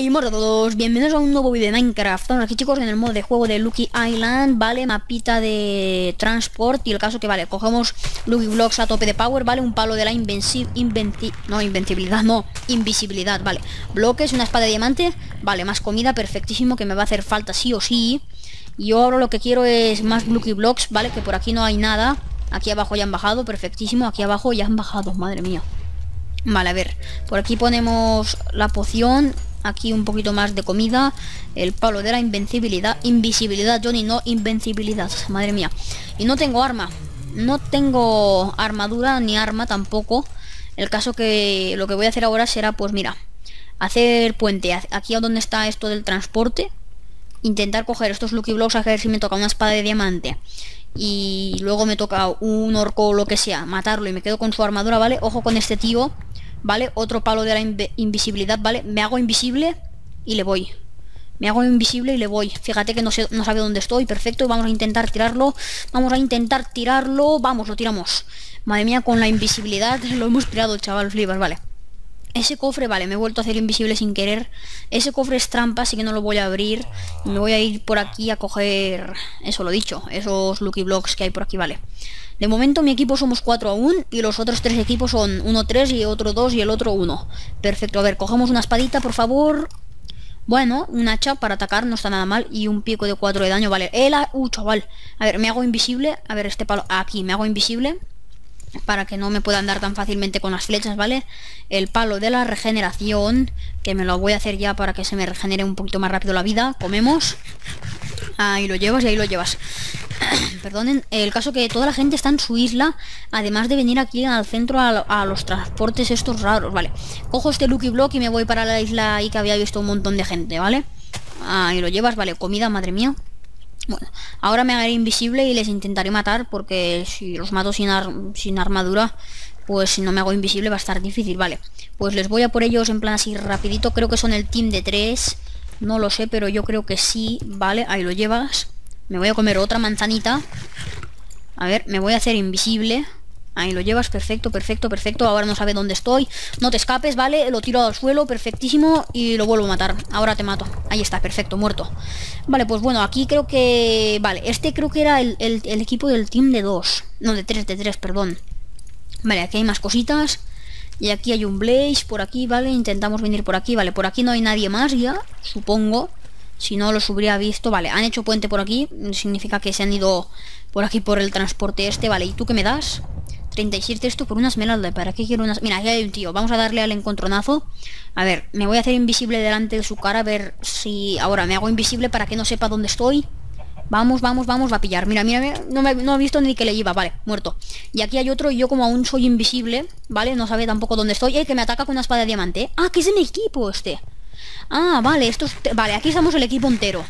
Hey, a todos, bienvenidos a un nuevo vídeo de Minecraft. Estamos aquí chicos en el modo de juego de Lucky Island Vale, mapita de transport Y el caso que vale, cogemos Lucky Blocks a tope de power Vale, un palo de la invenci... No, invencibilidad, no, invisibilidad Vale, bloques, una espada de diamante Vale, más comida, perfectísimo, que me va a hacer falta sí o sí. Yo ahora lo que quiero es más Lucky Blocks Vale, que por aquí no hay nada. Aquí abajo ya han bajado, perfectísimo. Aquí abajo ya han bajado, madre mía. Vale, a ver, por aquí ponemos la poción Aquí un poquito más de comida. El palo de la invencibilidad. Invisibilidad, Johnny, no invencibilidad. Madre mía. Y no tengo arma. No tengo armadura ni arma tampoco. El caso que lo que voy a hacer ahora será, pues mira, hacer puente. Aquí a donde está esto del transporte. Intentar coger estos Lucky Blocks a ver si me toca una espada de diamante. Y luego me toca un orco o lo que sea. Matarlo y me quedo con su armadura, ¿vale? Ojo con este tío ¿vale? Otro palo de la invisibilidad, ¿vale? Me hago invisible y le voy. Me hago invisible y le voy. Fíjate que no, sé, no sabe dónde estoy. Perfecto. Vamos a intentar tirarlo. Vamos a intentar tirarlo. Vamos, lo tiramos. Madre mía, con la invisibilidad lo hemos tirado, chaval. Flipas, vale. Ese cofre, vale, me he vuelto a hacer invisible sin querer. Ese cofre es trampa, así que no lo voy a abrir. Me voy a ir por aquí a coger... Eso lo dicho, esos Lucky Blocks que hay por aquí, vale. De momento mi equipo somos 4 aún y los otros tres equipos son uno 3 y otro 2 y el otro 1. Perfecto, a ver, cogemos una espadita, por favor. Bueno, un hacha para atacar no está nada mal y un pico de 4 de daño, vale. El uh, chaval. A ver, me hago invisible. A ver, este palo aquí, me hago invisible para que no me puedan dar tan fácilmente con las flechas, ¿vale? El palo de la regeneración, que me lo voy a hacer ya para que se me regenere un poquito más rápido la vida. Comemos. Ahí lo llevas y ahí lo llevas. Perdonen, el caso que toda la gente está en su isla, además de venir aquí al centro a, los transportes estos raros, ¿vale? Cojo este Lucky Block y me voy para la isla ahí que había visto un montón de gente, ¿vale? Ahí lo llevas, vale, comida, madre mía. Bueno, ahora me haré invisible y les intentaré matar porque si los mato sin, sin armadura, pues si no me hago invisible va a estar difícil, vale. Pues les voy a por ellos en plan así rapidito, creo que son el team de tres. No lo sé, pero yo creo que sí, ¿vale? Ahí lo llevas. Me voy a comer otra manzanita. A ver, me voy a hacer invisible. Ahí lo llevas, perfecto, perfecto, perfecto. Ahora no sabe dónde estoy. No te escapes, ¿vale? Lo tiro al suelo, perfectísimo. Y lo vuelvo a matar. Ahora te mato. Ahí está, perfecto, muerto. Vale, pues bueno, aquí creo que... Vale, este creo que era el, el equipo del team de dos. No, de tres, de tres, perdón. Vale, aquí hay más cositas. Y aquí hay un Blaze por aquí, ¿vale? Intentamos venir por aquí, ¿vale? Por aquí no hay nadie más ya, supongo. Si no los hubiera visto, vale, han hecho puente por aquí. Significa que se han ido por aquí por el transporte este, vale. ¿Y tú qué me das? 37 esto por una esmeralda. ¿Para qué quiero unas...? Mira, aquí hay un tío. Vamos a darle al encontronazo. A ver, me voy a hacer invisible delante de su cara. A ver si... Ahora me hago invisible para que no sepa dónde estoy. Vamos, vamos, vamos, va a pillar. Mira, mira, No, me, no he visto ni que le iba. Vale, muerto. Y aquí hay otro y yo como aún soy invisible, ¿vale? No sabe tampoco dónde estoy. Eh, que me ataca con una espada de diamante. Ah, que es el equipo este. Ah, vale, esto es... Vale, aquí estamos el equipo entero.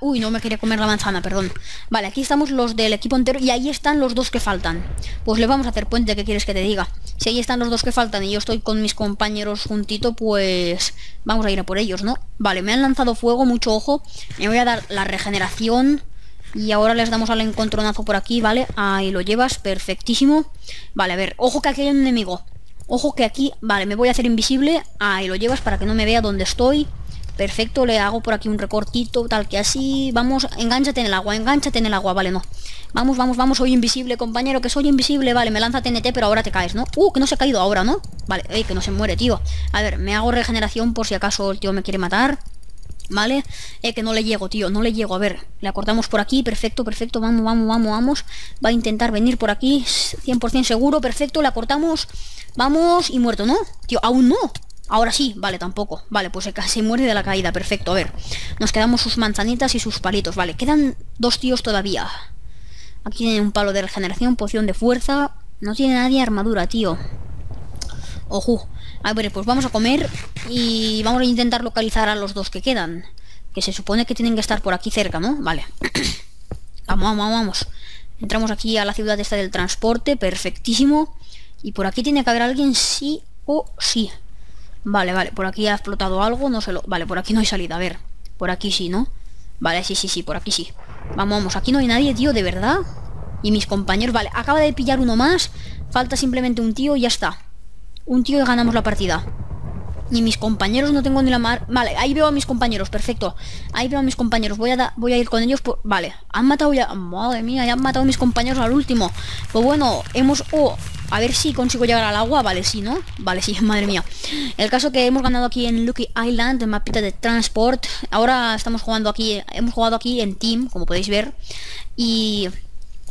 Uy, no me quería comer la manzana, perdón. Vale, aquí estamos los del equipo entero y ahí están los dos que faltan. Pues le vamos a hacer puente, ¿qué quieres que te diga? Si ahí están los dos que faltan y yo estoy con mis compañeros juntito, pues vamos a ir a por ellos, ¿no? Vale, me han lanzado fuego, mucho ojo. Me voy a dar la regeneración. Y ahora les damos al encontronazo por aquí, ¿vale? Ahí lo llevas, perfectísimo. Vale, a ver, ojo que aquí hay un enemigo. Ojo que aquí, vale, me voy a hacer invisible. Ahí lo llevas para que no me vea dónde estoy. Perfecto, le hago por aquí un recortito, tal que así. Vamos, engánchate en el agua, engánchate en el agua, vale, no. Vamos, vamos, vamos, soy invisible, compañero, que soy invisible. Vale, me lanza TNT, pero ahora te caes, ¿no? Uh, que no se ha caído ahora, ¿no? Vale, que no se muere, tío. A ver, me hago regeneración por si acaso el tío me quiere matar. ¿Vale? Eh, que no le llego, tío, no le llego. A ver, le acortamos por aquí, perfecto, perfecto. Vamos, vamos, vamos, vamos. Va a intentar venir por aquí, 100% seguro, perfecto. Le acortamos. Vamos, y muerto, ¿no? Tío, aún no. Ahora sí, vale, tampoco. Vale, pues se muere de la caída, perfecto. A ver, nos quedamos sus manzanitas y sus palitos. Vale, quedan dos tíos todavía. Aquí tiene un palo de regeneración, poción de fuerza. No tiene nadie armadura, tío. Ojo. A ver, pues vamos a comer y vamos a intentar localizar a los dos que quedan. Que se supone que tienen que estar por aquí cerca, ¿no? Vale. vamos, vamos, vamos. Entramos aquí a la ciudad esta del transporte, perfectísimo. Y por aquí tiene que haber alguien sí o sí. Vale, vale, por aquí ha explotado algo, no se lo... Vale, por aquí no hay salida, a ver. Por aquí sí, ¿no? Vale, sí, sí, sí, por aquí sí. Vamos, vamos, aquí no hay nadie, tío, de verdad. Y mis compañeros, vale, acaba de pillar uno más. Falta simplemente un tío y ya está. Un tío y ganamos la partida. Y mis compañeros no tengo ni la mar... Vale, ahí veo a mis compañeros, perfecto. Ahí veo a mis compañeros. Voy a, voy a ir con ellos por... Vale, han matado ya... Madre mía, ya han matado a mis compañeros al último. Pues bueno, hemos... Oh, a ver si consigo llegar al agua. Vale, sí, ¿no? Vale, sí, madre mía. El caso que hemos ganado aquí en Lucky Island, en mapita de transport. Ahora estamos jugando aquí... Hemos jugado aquí en team, como podéis ver. Y...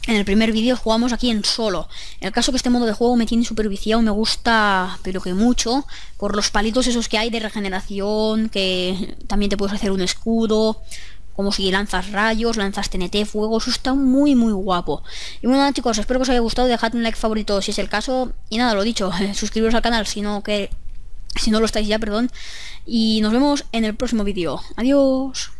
En el primer vídeo jugamos aquí en solo. El caso que este modo de juego me tiene super viciado, me gusta, pero que mucho, por los palitos esos que hay de regeneración, que también te puedes hacer un escudo, como si lanzas rayos, lanzas TNT, fuego, eso está muy muy guapo. Y bueno chicos, espero que os haya gustado, dejad un like favorito si es el caso, y nada, lo dicho, suscribiros al canal si no que si no lo estáis ya, perdón, y nos vemos en el próximo vídeo. Adiós.